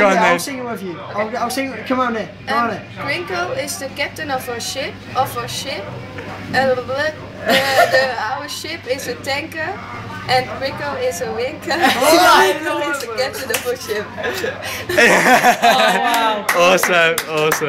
on, on I'll sing it with you. I'll, I'll sing it. Come on then. Come on Um, Gricco is the captain of our ship. Of our ship. Uh, the, the, our ship is a tanker. And Gricco is a winker. Gricco is the captain of our ship. Oh, awesome, awesome.